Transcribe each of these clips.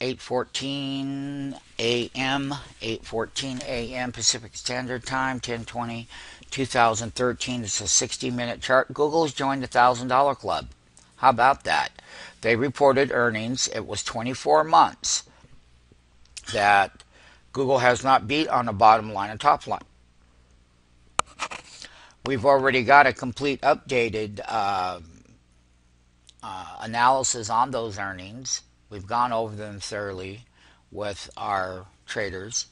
8:14 a.m. 8:14 a.m. Pacific Standard Time 1020 2013 it's a 60 minute chart. Google's joined the $1000 club. How about that? They reported earnings. It was 24 months that Google has not beat on the bottom line and top line. We've already got a complete updated uh, uh, analysis on those earnings We've gone over them thoroughly with our traders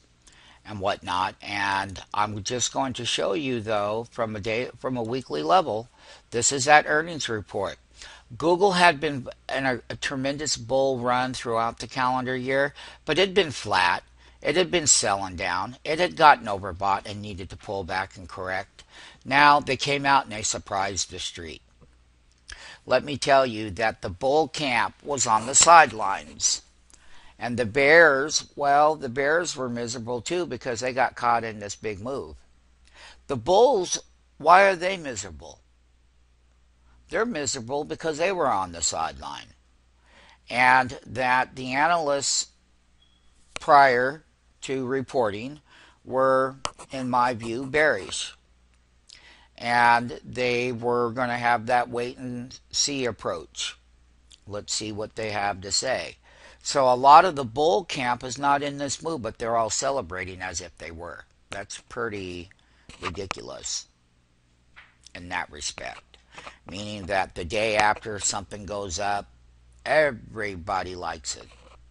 and whatnot. And I'm just going to show you though from a day from a weekly level. This is that earnings report. Google had been in a, a tremendous bull run throughout the calendar year, but it had been flat. It had been selling down. It had gotten overbought and needed to pull back and correct. Now they came out and they surprised the street let me tell you that the bull camp was on the sidelines. And the Bears, well, the Bears were miserable too because they got caught in this big move. The Bulls, why are they miserable? They're miserable because they were on the sideline. And that the analysts prior to reporting were, in my view, bearish and they were going to have that wait and see approach. Let's see what they have to say. So a lot of the bull camp is not in this move, but they're all celebrating as if they were. That's pretty ridiculous in that respect. Meaning that the day after something goes up, everybody likes it.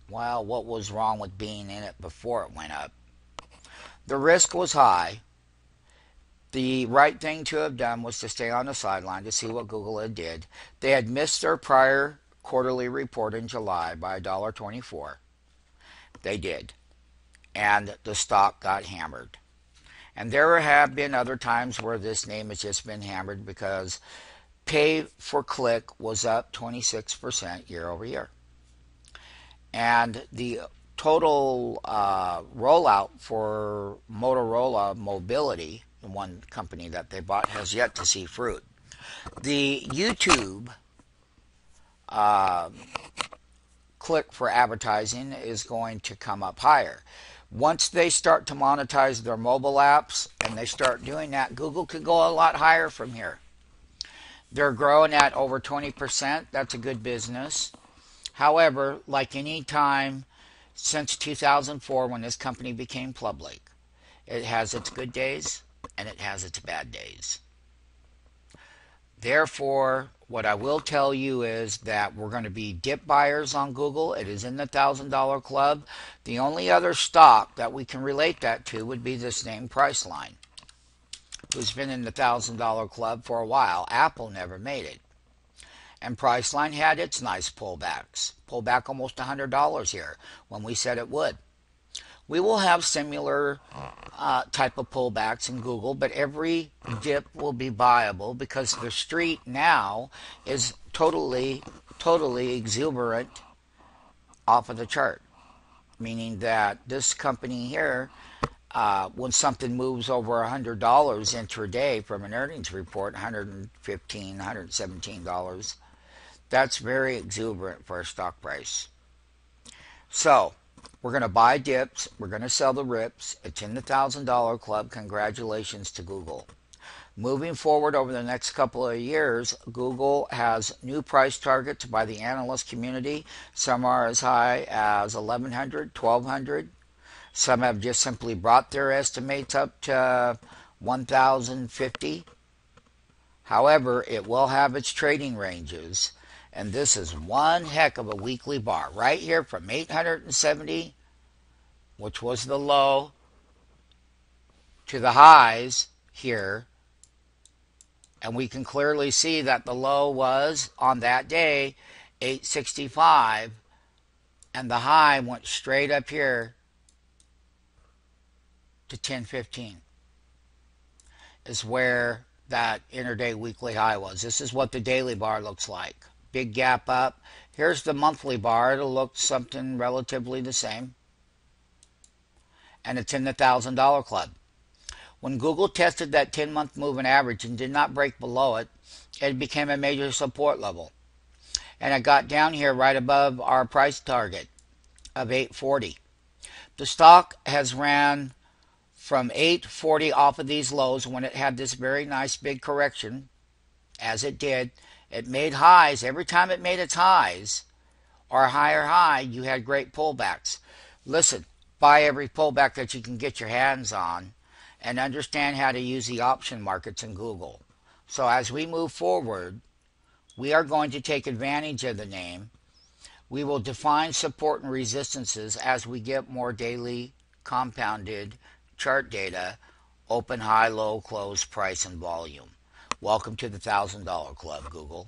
Well, what was wrong with being in it before it went up? The risk was high the right thing to have done was to stay on the sideline to see what Google had did. They had missed their prior quarterly report in July by $1.24. They did. And the stock got hammered. And there have been other times where this name has just been hammered because pay for click was up 26% year over year. And the total uh, rollout for Motorola Mobility one company that they bought, has yet to see fruit. The YouTube uh, click for advertising is going to come up higher. Once they start to monetize their mobile apps and they start doing that, Google could go a lot higher from here. They're growing at over 20%. That's a good business. However, like any time since 2004 when this company became public, it has its good days and it has its bad days. Therefore, what I will tell you is that we're going to be dip buyers on Google. It is in the $1,000 club. The only other stock that we can relate that to would be this name Priceline, who's been in the $1,000 club for a while. Apple never made it. And Priceline had its nice pullbacks, pulled back almost $100 here when we said it would. We will have similar uh, type of pullbacks in Google, but every dip will be buyable because the street now is totally, totally exuberant off of the chart. Meaning that this company here, uh, when something moves over $100 intraday from an earnings report, $115, $117, that's very exuberant for a stock price. So, we're going to buy dips. We're going to sell the rips. In the $1,000 club. Congratulations to Google. Moving forward over the next couple of years, Google has new price targets by the analyst community. Some are as high as 1100, 1200. Some have just simply brought their estimates up to 1050. However, it will have its trading ranges and this is one heck of a weekly bar right here from 870, which was the low, to the highs here. And we can clearly see that the low was on that day 865 and the high went straight up here to 1015 is where that interday weekly high was. This is what the daily bar looks like big gap up. Here's the monthly bar. It'll look something relatively the same. And it's in the $1,000 club. When Google tested that 10 month moving average and did not break below it, it became a major support level. And it got down here right above our price target. of 840. The stock has ran from 840 off of these lows when it had this very nice big correction, as it did. It made highs. Every time it made its highs or higher high, you had great pullbacks. Listen, buy every pullback that you can get your hands on and understand how to use the option markets in Google. So as we move forward, we are going to take advantage of the name. We will define support and resistances as we get more daily compounded chart data, open, high, low, close, price, and volume. Welcome to the $1,000 Club, Google.